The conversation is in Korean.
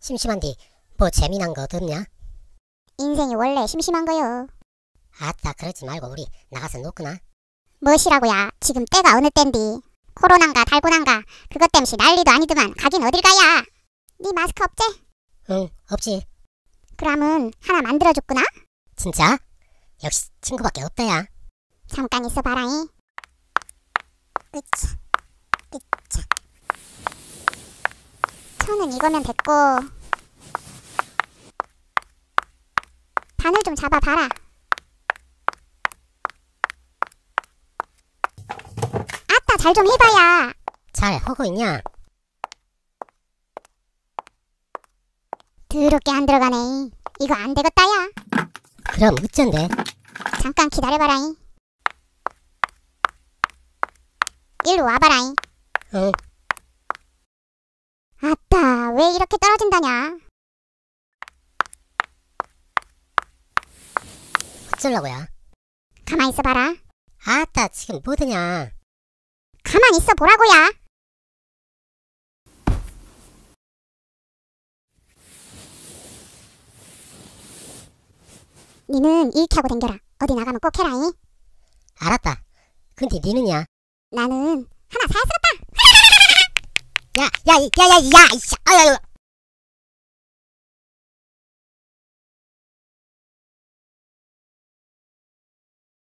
심심한디 뭐 재미난 거 없냐? 인생이 원래 심심한 거요. 아따 그러지 말고 우리 나가서 놀구나. 무엇이라고야. 지금 때가 어느 땐디. 코로나인가 달고난가 그것 땜시 난리도 아니더만 가긴 어딜 가야. 네 마스크 없제? 응 없지. 그럼은 하나 만들어줬구나. 진짜? 역시 친구밖에 없다야. 잠깐 있어봐라잉. 천은 이거면 됐고 바늘 좀 잡아봐라. 아따 잘 좀 해봐야. 잘 하고 있냐? 더럽게 안 들어가네. 이거 안 되겠다야. 그럼 어쩐데? 잠깐 기다려봐라잉. 일로 와봐라잉. 응 왜 이렇게 떨어진다냐? 어쩌려고야? 가만 있어봐라. 아따 지금 뭐드냐? 가만 있어 보라고야. 니는 이렇게 하고 댕겨라. 어디 나가면 꼭 해라잉. 알았다. 근데 니는야? 나는 하나 사야 쓰겠다. 야, 야, 야, 야, 야, 야, 이씨, 아야야,